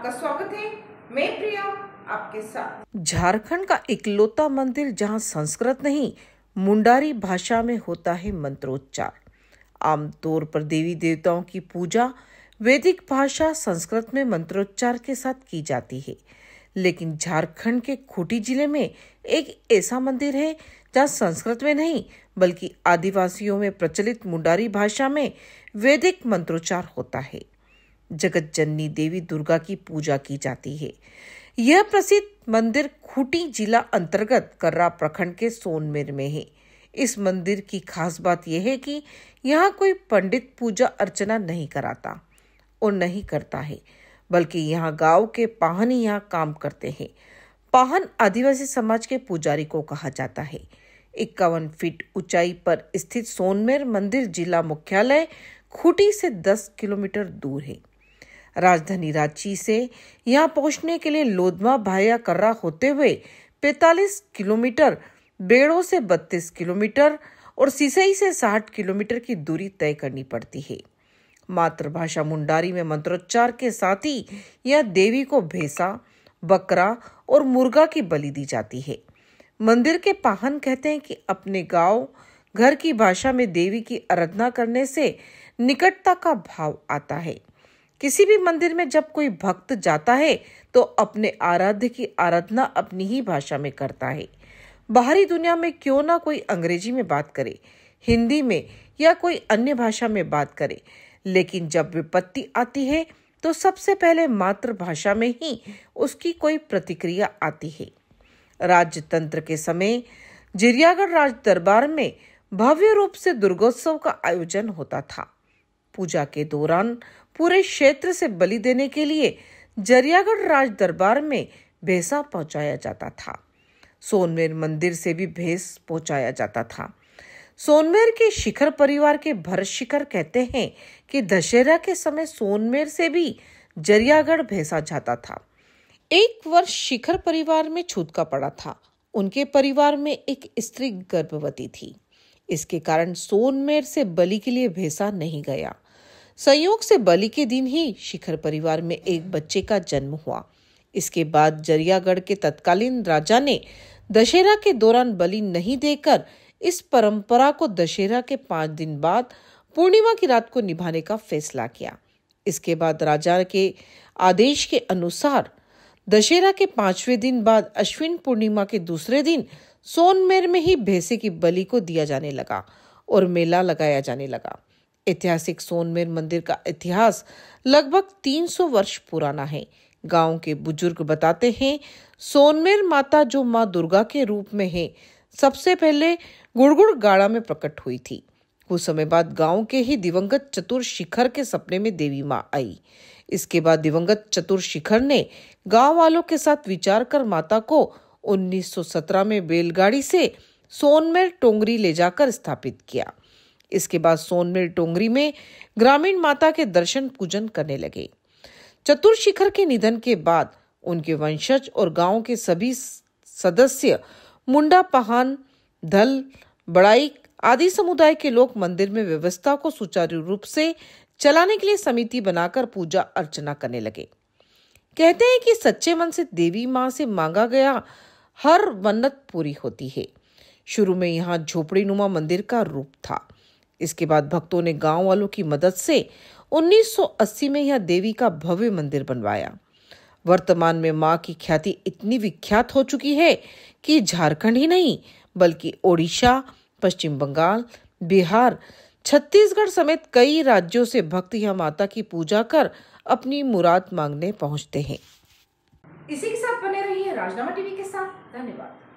आपका स्वागत है। मैं प्रिया, आपके साथ। झारखंड का इकलौता मंदिर जहाँ संस्कृत नहीं, मुंडारी भाषा में होता है मंत्रोच्चार। आमतौर पर देवी देवताओं की पूजा वैदिक भाषा संस्कृत में मंत्रोच्चार के साथ की जाती है। लेकिन झारखंड के खूंटी ज़िले में एक ऐसा मंदिर है जहाँ संस्कृत में नहीं, बल्कि आदिवासियों में प्रचलित मुंडारी भाषा में वैदिक मंत्रोच्चार होता है। जगत जननी देवी दुर्गा की पूजा की जाती है। यह प्रसिद्ध मंदिर खूटी जिला अंतर्गत कर्रा प्रखंड के सोनमेर में है। इस मंदिर की खास बात यह है कि यहाँ कोई पंडित पूजा अर्चना नहीं कराता और नहीं करता है, बल्कि यहाँ गाँव के पाहन ही यहाँ काम करते हैं। पाहन आदिवासी समाज के पुजारी को कहा जाता है। इक्यावन फीट ऊंचाई पर स्थित सोनमेर मंदिर जिला मुख्यालय खूटी से 10 किलोमीटर दूर है। राजधानी रांची से यहाँ पहुँचने के लिए लोधमा भाया कर्रा होते हुए 45 किलोमीटर, बेड़ो से 32 किलोमीटर और सिसई से 60 किलोमीटर की दूरी तय करनी पड़ती है। मातृभाषा मुंडारी में मंत्रोच्चार के साथ ही यह देवी को भैंसा, बकरा और मुर्गा की बलि दी जाती है। मंदिर के पाहन कहते हैं कि अपने गाँव, घर की भाषा में देवी की आराधना करने से निकटता का भाव आता है। किसी भी मंदिर में जब कोई भक्त जाता है तो अपने आराध्य की आराधना अपनी ही भाषा में करता है। बाहरी दुनिया में क्यों ना कोई अंग्रेज़ी में बात करे, हिंदी में या कोई अन्य भाषा में बात करे। लेकिन जब विपत्ति आती है तो सबसे पहले मातृभाषा में ही उसकी कोई प्रतिक्रिया आती है। राजतंत्र के समय जिरियागढ़ राज दरबार में भव्य रूप से दुर्गोत्सव का आयोजन होता था। पूजा के दौरान पूरे क्षेत्र से बलि देने के लिए जरियागढ़ राज दरबार में भैंसा पहुँचाया जाता था। सोनमेर मंदिर से भी भैंस पहुँचाया जाता था। सोनमेर के शिखर परिवार के भरत शिखर कहते हैं कि दशहरा के समय सोनमेर से भी जरियागढ़ भैंसा जाता था। एक वर्ष शिखर परिवार में छूतका पड़ा था। उनके परिवार में एक स्त्री गर्भवती थी। इसके कारण सोनमेर से बलि के लिए भेसा नहीं गया। संयोग से बलि के दिन ही शिखर परिवार में एक बच्चे का जन्म हुआ। इसके बाद जरियागढ़ के तत्कालीन राजा ने दशहरा के दौरान बलि नहीं देकर इस परंपरा को दशहरा के पाँच दिन बाद पूर्णिमा की रात को निभाने का फैसला किया। इसके बाद राजा के आदेश के अनुसार दशहरा के पाँचवें दिन बाद अश्विन पूर्णिमा के दूसरे दिन सोनमेर में ही भैंसे की बलि को दिया जाने लगा और मेला लगाया जाने लगा। ऐतिहासिक सोनमेर मंदिर का इतिहास लगभग 300 वर्ष पुराना है। गाँव के बुज़ुर्ग बताते हैं, सोनमेर माता जो माँ दुर्गा के रूप में है, सबसे पहले गुड़गुड़ गाड़ा में प्रकट हुई थी। कुछ समय बाद गाँव के ही दिवंगत चतुर शिखर के सपने में देवी माँ आई। इसके बाद दिवंगत चतुर शिखर ने गाँव वालों के साथ विचार कर माता को 1917 में बैलगाड़ी से सोनमेर टोंगरी ले जाकर स्थापित किया। इसके बाद सोनमेर टोंगरी में ग्रामीण माता के दर्शन पूजन करने लगे। चतुर शिखर के निधन के बाद उनके वंशज और गाँव के सभी सदस्य मुंडा पहान, धल, बड़ाई आदि समुदाय के लोग मंदिर में व्यवस्था को सुचारू रूप से चलाने के लिए समिति बनाकर पूजा अर्चना करने लगे। कहते हैं कि सच्चे मन से देवी माँ से मांगा गया हर मन्नत पूरी होती है। शुरू में यहाँ झोपड़ी नुमा मंदिर का रूप था। इसके बाद भक्तों ने गाँव वालों की मदद से 1980 में यह देवी का भव्य मंदिर बनवाया। वर्तमान में माँ की ख्याति इतनी विख्यात हो चुकी है कि झारखंड ही नहीं, बल्कि ओडिशा पश्चिम बंगाल, बिहार, छत्तीसगढ़ समेत कई राज्यों से भक्त या माता की पूजा कर अपनी मुराद मांगने पहुँचते हैं। इसी के साथ बने रहिए राजनामा टीवी के साथ। धन्यवाद।